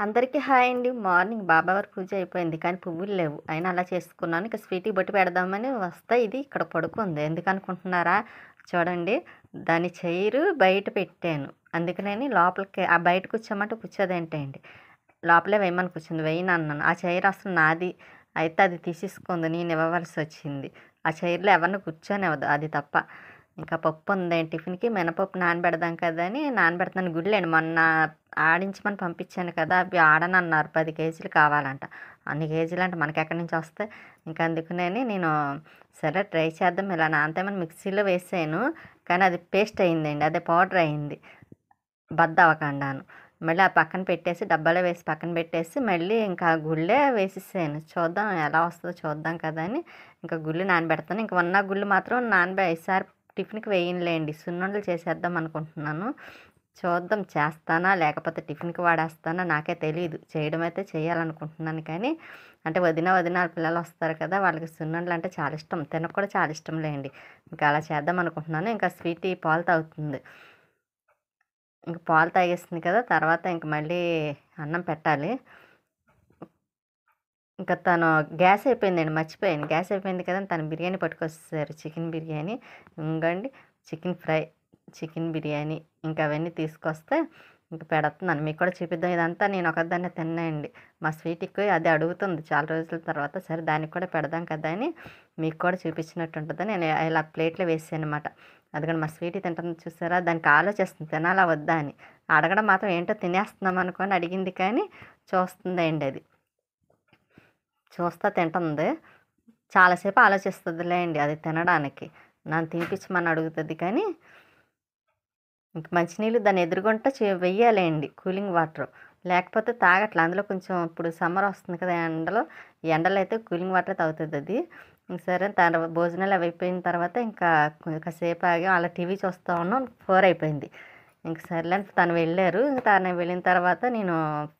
అందరికీ హాయ్ అండి. మార్నింగ్ బాబావారి పూజ అయిపోయింది. కానీ పువ్వులు లేవు. అయినా అలా చేసుకున్నాను. ఇక స్వీటీ బొట్టు పెడదామని వస్తే. ఇది ఇక్కడ పడుకుంది ఎందుకు అనుకుంటున్నారా? చూడండి. దాని చైరు బయట పెట్టాను. అందుకనే లోపలికి ఆ బయట కూర్చోమంటే కూర్చోదేంటండి లోపలే వేయమని కూర్చుంది. వేయను అన్నాను. ఆ చైర్ అసలు నాది. అయితే అది తీసేసుకుంది. నేను ఇవ్వవలసి వచ్చింది. ఆ చైర్లో ఎవరిని కూర్చొని అది తప్ప. ఇంకా పప్పు ఉంది టిఫిన్కి మినపప్పు నానబెడదాం కదా అని నానబెడతాను. గుడ్లేండి. మొన్న ఆడించమని పంపించాను కదా అవి ఆడనన్నారు. పది కేజీలు కావాలంట. అన్ని కేజీలు అంటే మనకి ఎక్కడి నుంచి వస్తాయి? ఇంకా అందుకునే నేను సరే ట్రై చేద్దాం. ఇలా నానతామని మిక్సీలో వేసాను. కానీ అది పేస్ట్ అయిందండి. అదే పౌడర్ అయింది. బద్ద అవ్వకుండాను మళ్ళీ ఆ పక్కన పెట్టేసి డబ్బాలో వేసి పక్కన పెట్టేసి మళ్ళీ ఇంకా గుళ్ళే వేసేసాను. చూద్దాం ఎలా వస్తుందో చూద్దాం కదా అని. ఇంకా గుళ్ళు నానబెడతాను. ఇంకా ఉన్న గుళ్ళు మాత్రం నానబె ఈసారి టిఫిన్కి వేయనులేండి సున్నుండలు చేసేద్దాం అనుకుంటున్నాను. చూద్దాం చేస్తానా లేకపోతే టిఫిన్కి వాడేస్తానా నాకే తెలియదు చేయడం అయితే చేయాలనుకుంటున్నాను కానీ అంటే వదిన వదిన పిల్లలు వస్తారు కదా వాళ్ళకి సున్నుండలు అంటే చాలా ఇష్టం. తినకు కూడా చాలా ఇష్టం లేండి ఇంకా అలా చేద్దాం అనుకుంటున్నాను. ఇంకా స్వీట్ పాలు తాగుతుంది. ఇంకా పాలు తాగేస్తుంది కదా తర్వాత ఇంక మళ్ళీ అన్నం పెట్టాలి. ఇంకా తను గ్యాస్ అయిపోయిందండి మర్చిపోయాను. గ్యాస్ అయిపోయింది కదా తను బిర్యానీ పట్టుకొస్తారు చికెన్ బిర్యానీ. ఇంకండి చికెన్ ఫ్రై చికెన్ బిర్యానీ. ఇంకా అవన్నీ తీసుకొస్తే ఇంకా పెడుతున్నాను. మీకు కూడా చూపిద్దాం. ఇదంతా నేను ఒకదాన్నే తిన్నాయండి మా స్వీట్కి అది అడుగుతుంది. చాలా రోజుల తర్వాత సరే దానికి కూడా పెడదాం కదా అని మీకు కూడా చూపించినట్టు ఉంటుందని నేను ఇలా ప్లేట్లో వేసాను అనమాట అందుకని మా స్వీట్ తింటుంది చూసారా? దానికి ఆలోచిస్తుంది తినాలా వద్దా అని. అడగడం మాత్రం ఏంటో తినేస్తున్నాం అనుకొని అడిగింది కానీ చూస్తుందండి అది. చూస్తా తింటుంది. చాలాసేపు ఆలోచిస్తుందిలే అండి అది తినడానికి. నన్ను తినిపించమని అడుగుతుంది కానీ ఇంక మంచినీళ్ళు దాన్ని ఎదురుగుంట చే వెయ్యాలండి కూలింగ్ వాటర్. లేకపోతే తాగట్లే. అందులో కొంచెం ఇప్పుడు సమ్మర్ వస్తుంది కదా ఎండలో ఎండలో అయితే కూలింగ్ వాటర్ తాగుతుంది అది. సరే తర్వాత భోజనాలు అవి అయిపోయిన తర్వాత ఇంకా కాసేపు ఆగి అలా టీవీ చూస్తూ ఉన్నాం. ఫోర్ అయిపోయింది. ఇంక సర్లే తను వెళ్ళారు. ఇంక తను వెళ్ళిన తర్వాత నేను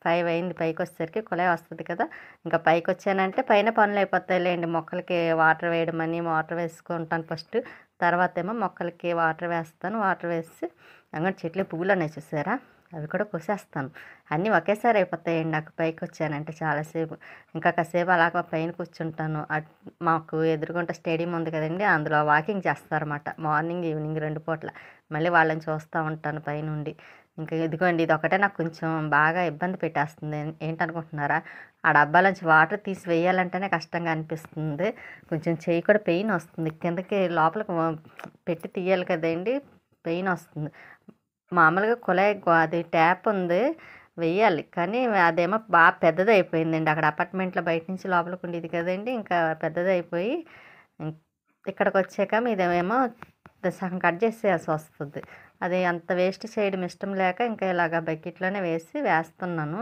ఫైవ్ అయింది. పైకి వచ్చేసరికి కుళాయి వస్తుంది కదా. ఇంకా పైకి వచ్చానంటే పైన పనులు అయిపోతాయిలేండి. మొక్కలకి వాటర్ వేయడం అని వాటర్ వేసుకుంటాను ఫస్ట్ తర్వాత ఏమో మొక్కలకి వాటర్ వేస్తాను. వాటర్ వేసి అంగడి చెట్లు పువ్వులు అనేసి చూసారా? అవి కూడా కోసేస్తాను. అన్నీ ఒకేసారి అయిపోతాయండి. నాకు పైకి వచ్చానంటే చాలాసేపు ఇంకా కాసేపు అలాగ పైన కూర్చుంటాను. మాకు ఎదురుగుంట స్టేడియం ఉంది కదండి. అందులో వాకింగ్ చేస్తారన్నమాట. మార్నింగ్ ఈవినింగ్ రెండు పూట్ల. మళ్ళీ వాళ్ళని చూస్తూ ఉంటాను పైనుండి. ఇంకా ఇదిగోండి ఇది ఒకటే నాకు కొంచెం బాగా ఇబ్బంది పెట్టేస్తుంది. ఏంటనుకుంటున్నారా? ఆ డబ్బాలోంచి వాటర్ తీసి వేయాలంటేనే కష్టంగా అనిపిస్తుంది. కొంచెం చెయ్యి కూడా పెయిన్ వస్తుంది. కిందకి లోపలికి పెట్టి తీయాలి కదండి. పెయిన్ వస్తుంది. మామూలుగా కుళాయి అది ట్యాప్ ఉంది వెయ్యాలి. కానీ అదేమో బాగా పెద్దది అయిపోయిందండి అక్కడ అపార్ట్మెంట్లో బయట నుంచి లోపలికి ఉండేది కదండి ఇంకా పెద్దది అయిపోయి ఇక్కడికి వచ్చాక మీదేమో సగం కట్ చేసేయాల్సి వస్తుంది. అది అంత వేస్ట్ చేయడం ఇష్టం లేక ఇంకా ఇలాగ బకెట్లోనే వేసి వేస్తున్నాను.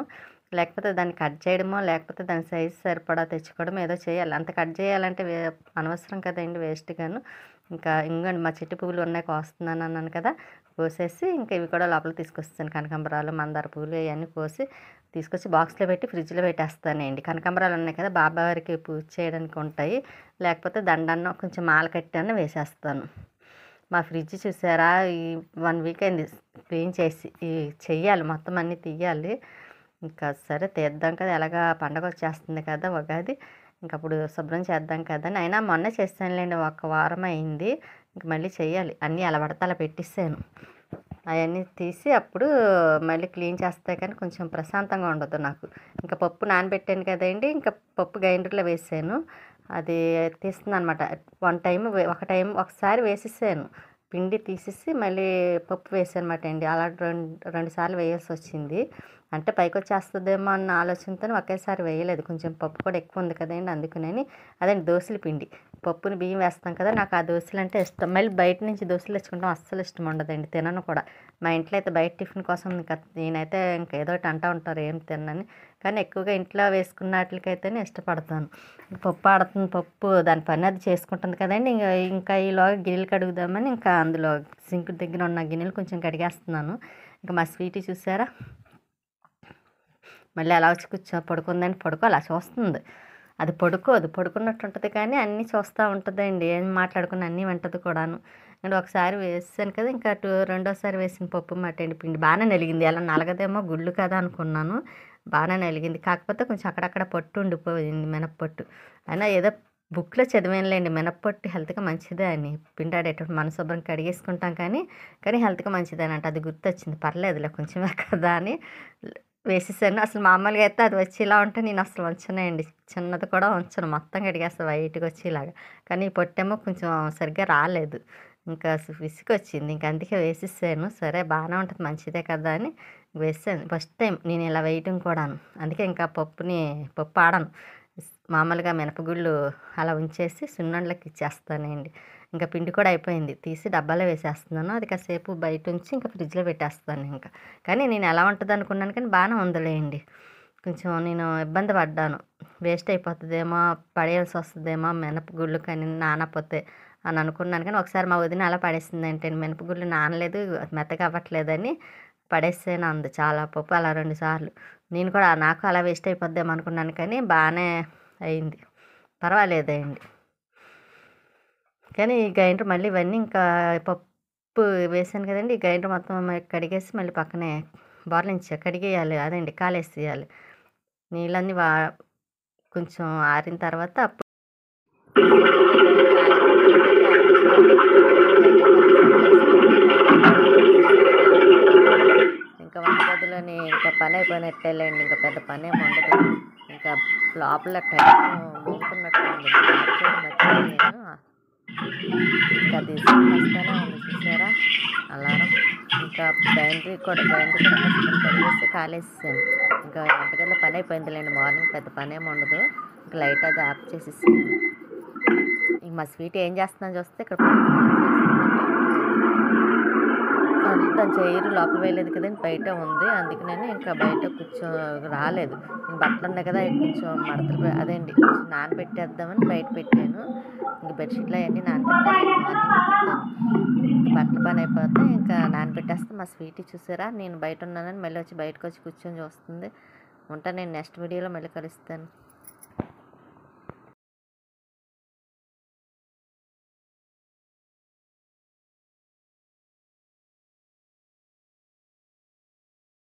లేకపోతే దాన్ని కట్ చేయడమో లేకపోతే దాని సైజు సరిపడా తెచ్చుకోవడం ఏదో చేయాలి. అంత కట్ చేయాలంటే అనవసరం కదండి వేస్ట్గాను ఇంకా ఇంకండి మా చెట్టు పువ్వులు ఉన్నాయి కోస్తున్నాను అన్నాను కదా. కోసేసి ఇంకా ఇవి కూడా లోపల తీసుకొస్తాను. కనకాంబరాలు మందార పూలు ఇవన్నీ కోసి తీసుకొచ్చి బాక్స్లో పెట్టి ఫ్రిడ్జ్లో పెట్టేస్తానండి. కనకాంబరాలు ఉన్నాయి కదా బాబావారికి పూజ చేయడానికి ఉంటాయి. లేకపోతే దండన్న కొంచెం మాల కట్టాను వేసేస్తాను. మా ఫ్రిడ్జ్ చూసారా? ఈ వన్ వీక్ అయింది క్లీన్ చేసి చెయ్యాలి. మొత్తం అన్నీ తీయాలి. ఇంకా సరే తీద్దాం కదా ఎలాగా పండగ వచ్చేస్తుంది కదా ఉగాది. ఇంక అప్పుడు శుభ్రం చేద్దాం కదా అని. అయినా మొన్న చేస్తానులేండి ఒక వారం అయింది. ఇంక మళ్ళీ చేయాలి అన్నీ అలా అలా పెట్టిస్తాను. అవన్నీ తీసి అప్పుడు మళ్ళీ క్లీన్ చేస్తే కానీ కొంచెం ప్రశాంతంగా ఉండదు నాకు. ఇంకా పప్పు నానబెట్టాను కదండి ఇంకా పప్పు గ్రైండర్లో వేసాను. అది తీస్తుంది అనమాట వన్ టైం ఒక టైం ఒకసారి వేసేసాను. పిండి తీసేసి మళ్ళీ పప్పు వేసాను అనమాట అండి. అలా రెండు రెండు సార్లు వేయాల్సి వచ్చింది. అంటే పైకి వచ్చేస్తుందేమో అన్న ఆలోచనతో ఒకేసారి వేయలేదు. కొంచెం పప్పు కూడా ఎక్కువ ఉంది కదండి అందుకని అదే దోశల పిండి. పప్పుని బియ్యం వేస్తాం కదా నాకు ఆ దోశలు అంటే ఇష్టం. మళ్ళీ బయట నుంచి దోశలు తెచ్చుకుంటాం అస్సలు ఇష్టం ఉండదండి తినను కూడా. మా ఇంట్లో అయితే బయట టిఫిన్ కోసం ఇంకా నేనైతే ఇంకా ఏదో ఒకటి అంటూ ఉంటారు ఏం తినని కానీ ఎక్కువగా ఇంట్లో వేసుకున్న వాటికైతేనే ఇష్టపడతాను. పప్పు ఆడుతుంది పప్పు దాని పని అది చేసుకుంటుంది కదండి. ఇంకా ఇంకా ఈలోగా గిన్నెలు కడుగుదామని ఇంకా అందులో సింక్ దగ్గర ఉన్న గిన్నెలు కొంచెం కడిగేస్తున్నాను. ఇంకా మా స్వీట్ చూసారా? మళ్ళీ అలా వచ్చి కూర్చో పడుకుందని పడుకో అలా చూస్తుంది. అది పడుకోదు పడుకున్నట్టు ఉంటుంది కానీ అన్నీ చూస్తూ ఉంటుందండి. ఏం మాట్లాడుకుని అన్నీ వింటది కూడాను. అండ్ ఒకసారి వేసాను కదా ఇంకా టూ రెండోసారి వేసిన పప్పు మట్టండి పిండి బాగానే నలిగింది. అలా నలగదేమో గుళ్ళు కదా అనుకున్నాను. బాగానే నలిగింది. కాకపోతే కొంచెం అక్కడక్కడ పట్టు ఉండిపోయింది మినప్పొట్టు. అయినా ఏదో బుక్లో చదివానులేండి మినప్పట్టు హెల్త్కి మంచిదే అని. పిండి ఆడేటప్పుడు మన శుభ్రం కడిగేసుకుంటాం కానీ కానీ హెల్త్కి మంచిదే అని అంటే అది గుర్తొచ్చింది. పర్లేదులే కొంచెమే కదా అని. వేసేసాను. అసలు మామూలుగా అయితే అది వచ్చి ఇలా ఉంటే నేను అసలు వంచనండి. చిన్నది కూడా వంచను. మొత్తం కడిగేస్తాను వైట్గా వచ్చేలాగా. కానీ ఈ పొట్టేమో కొంచెం సరిగ్గా రాలేదు. ఇంకా విసుగు వచ్చింది ఇంకా అందుకే వేసేసాను. సరే బాగానే ఉంటుంది. మంచిదే కదా అని వేసాను. ఫస్ట్ టైం నేను ఇలా వేయటం కూడాను. అందుకే ఇంకా పప్పుని పప్పు ఆడను. మామూలుగా మినపగుళ్ళు అలా ఉంచేసి సున్నుండలకి ఇచ్చేస్తానండి. ఇంకా పిండి కూడా అయిపోయింది. తీసి డబ్బాలో వేసేస్తున్నాను. అది కాసేపు బయట ఉంచి ఇంకా ఫ్రిడ్జ్లో పెట్టేస్తాను ఇంకా. కానీ నేను ఎలా ఉంటుంది అనుకున్నాను కానీ బాగానే ఉందిలేండి. కొంచెం నేను ఇబ్బంది పడ్డాను. వేస్ట్ అయిపోతుందేమో పడేయాల్సి వస్తుందేమో మినపగుళ్ళు కానీ నానపోతే అని అనుకున్నాను కానీ ఒకసారి మా వదిన అలా పడేసింది అంటే మినపగుళ్ళు నానలేదు మెత్తగా అవ్వట్లేదని పడేసాను అంది. చాలా పప్పు అలా రెండు సార్లు. నేను కూడా నాకు అలా వేస్ట్ అయిపోద్దేమో అనుకున్నాను కానీ బాగానే అయింది. పర్వాలేదండి కానీ ఈ గ్రైండర్ మళ్ళీ ఇవన్నీ ఇంకా పప్పు వేసాను కదండి. ఈ గ్రైండర్ మొత్తం కడిగేసి మళ్ళీ పక్కనే బోర్లించా కడిగేయాలి. అదండి కాలేసేయాలి. నీళ్ళన్నీ వా కొంచెం ఆరిన తర్వాత అప్పుడు ఇంకా వంట గదిలోని ఇంకా పని అయిపోయినట్టేలేండి. ఇంకా పెద్ద పని ఏమి ఉండదు ఇంకా లోపల టైం మోగుతున్నట్టు ఉంది నేను ఇంకా అది వస్తూనే ఉంది చూసారా? అలారం. ఇంకా గ్రైండర్ కూడా గ్రైండర్ కూడా కొంచెం కడిగేసి కాలేసాను ఇంకా వంటగదిలో పని అయిపోయిందిలేండి. మార్నింగ్ పెద్ద పని ఏమి ఉండదు. ఇంకా లైట్ అది ఆఫ్ చేసేసాను ఇంక మా స్వీట్ ఏం చేస్తుందని చూస్తే ఇక్కడ అది తను చైర్ లోపల వేయలేదు కదండి బయట ఉంది. అందుకు నేను ఇంకా బయట కూర్చో రాలేదు. నేను బట్టలు ఉన్నాయి కదా కొంచెం మడతలు అదేండి కొంచెం నానబెట్టేద్దామని బయట పెట్టాను. ఇంక బెడ్షీట్లు అవన్నీ నానబెట్టాను. మార్నింగ్ బట్టల పని అయిపోతే ఇంకా నానబెట్టేస్తే. మా స్వీట్ చూసారా? నేను బయట ఉన్నానని మళ్ళీ వచ్చి బయటకు వచ్చి కూర్చొని చూస్తుంది. ఉంటా నేను నెక్స్ట్ వీడియోలో మళ్ళీ కలుస్తాను.